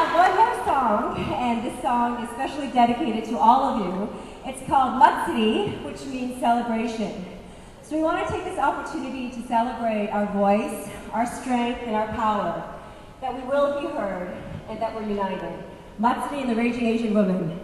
have one more song, and this song is specially dedicated to all of you. It's called Matsuri, which means celebration. So we want to take this opportunity to celebrate our voice, our strength, and our power, that we will be heard, and that we're united. Matsuri and the Raging Asian Women.